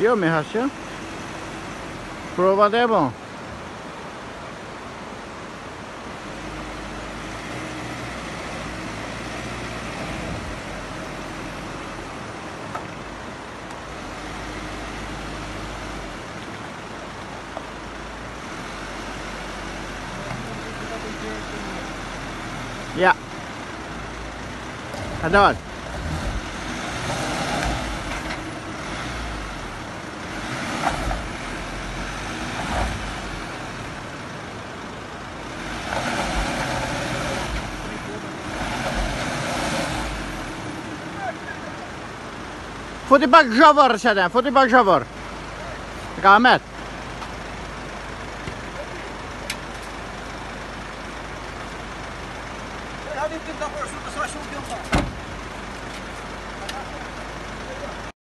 Eu me rachando? Prova é bom. Yeah. Adoro. Futi pak zhavor që të, futi pak zhavor Të ka amet Hadi të të të përësur të të